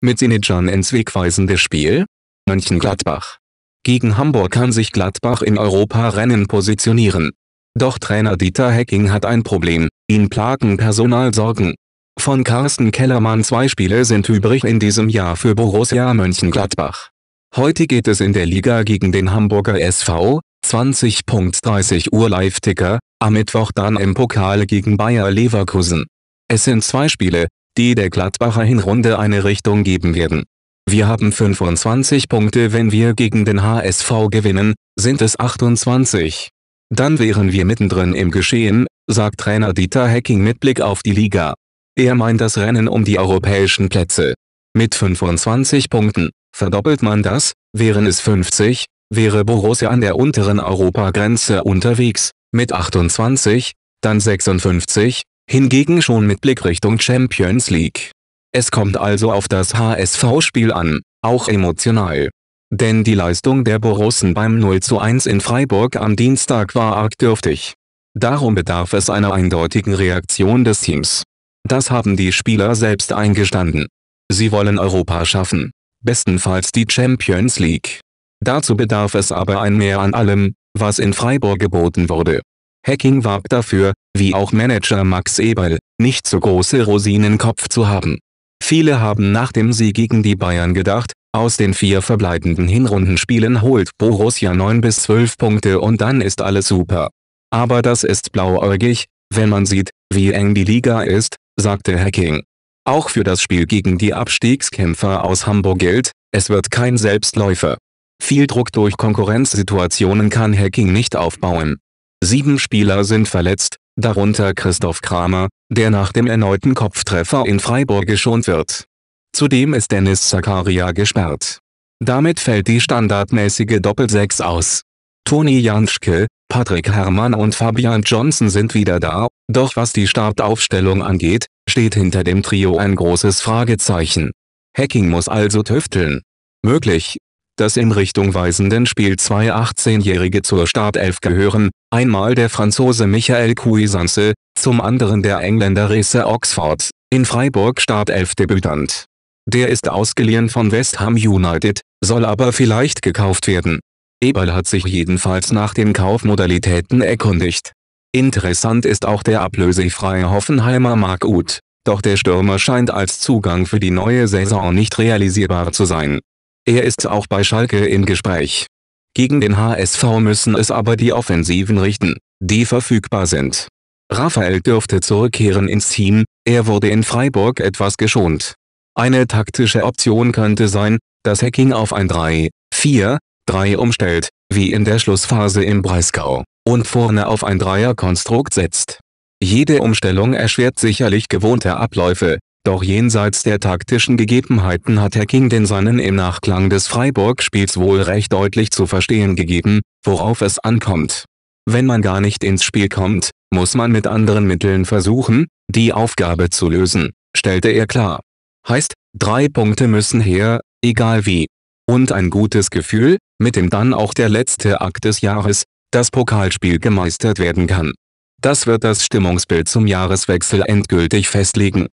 mit Sinidjan ins wegweisende Spiel? Mönchengladbach Gegen Hamburg kann sich Gladbach im Europarennen positionieren. Doch Trainer Dieter Hecking hat ein Problem, ihn plagen Personalsorgen. Von Carsten Kellermann zwei Spiele sind übrig in diesem Jahr für Borussia Mönchengladbach. Heute geht es in der Liga gegen den Hamburger SV, 20.30 Uhr Live-Ticker, am Mittwoch dann im Pokal gegen Bayer Leverkusen. Es sind zwei Spiele, die der Gladbacher Hinrunde eine Richtung geben werden. Wir haben 25 Punkte wenn wir gegen den HSV gewinnen, sind es 28. Dann wären wir mittendrin im Geschehen, sagt Trainer Dieter Hecking mit Blick auf die Liga. Er meint das Rennen um die europäischen Plätze. Mit 25 Punkten, verdoppelt man das, wären es 50, wäre Borussia an der unteren Europagrenze unterwegs, mit 28, dann 56, hingegen schon mit Blick Richtung Champions League. Es kommt also auf das HSV-Spiel an, auch emotional. Denn die Leistung der Borussen beim 0:1 in Freiburg am Dienstag war arg dürftig. Darum bedarf es einer eindeutigen Reaktion des Teams. Das haben die Spieler selbst eingestanden. Sie wollen Europa schaffen. Bestenfalls die Champions League. Dazu bedarf es aber ein Mehr an allem, was in Freiburg geboten wurde. Hacking warb dafür, wie auch Manager Max Eberl, nicht so große Rosinen im Kopf zu haben. Viele haben nach dem Sieg gegen die Bayern gedacht, aus den vier verbleibenden Hinrundenspielen holt Borussia 9 bis 12 Punkte und dann ist alles super. Aber das ist blauäugig, wenn man sieht, wie eng die Liga ist, sagte Hacking. Auch für das Spiel gegen die Abstiegskämpfer aus Hamburg gilt, es wird kein Selbstläufer. Viel Druck durch Konkurrenzsituationen kann Hacking nicht aufbauen. Sieben Spieler sind verletzt, darunter Christoph Kramer, der nach dem erneuten Kopftreffer in Freiburg geschont wird. Zudem ist Dennis Zakaria gesperrt. Damit fällt die standardmäßige Doppelsechs aus. Toni Janschke, Patrick Herrmann und Fabian Johnson sind wieder da, doch was die Startaufstellung angeht, steht hinter dem Trio ein großes Fragezeichen. Hacking muss also tüfteln. Möglich, dass in Richtung weisenden Spiel zwei 18-Jährige zur Startelf gehören, einmal der Franzose Michael Cuisance, zum anderen der Engländer Reece Oxford, in Freiburg Startelf-Debütant. Der ist ausgeliehen von West Ham United, soll aber vielleicht gekauft werden. Eberl hat sich jedenfalls nach den Kaufmodalitäten erkundigt. Interessant ist auch der ablösefreie Hoffenheimer Mark Uth, doch der Stürmer scheint als Zugang für die neue Saison nicht realisierbar zu sein. Er ist auch bei Schalke im Gespräch. Gegen den HSV müssen es aber die Offensiven richten, die verfügbar sind. Raphael dürfte zurückkehren ins Team, er wurde in Freiburg etwas geschont. Eine taktische Option könnte sein, dass Hacking auf ein 3-4-3 umstellt, wie in der Schlussphase im Breisgau, und vorne auf ein Dreierkonstrukt setzt. Jede Umstellung erschwert sicherlich gewohnte Abläufe, doch jenseits der taktischen Gegebenheiten hat Hacking den seinen im Nachklang des Freiburg-Spiels wohl recht deutlich zu verstehen gegeben, worauf es ankommt. Wenn man gar nicht ins Spiel kommt, muss man mit anderen Mitteln versuchen, die Aufgabe zu lösen, stellte er klar. Heißt, drei Punkte müssen her, egal wie. Und ein gutes Gefühl, mit dem dann auch der letzte Akt des Jahres, das Pokalspiel gemeistert werden kann. Das wird das Stimmungsbild zum Jahreswechsel endgültig festlegen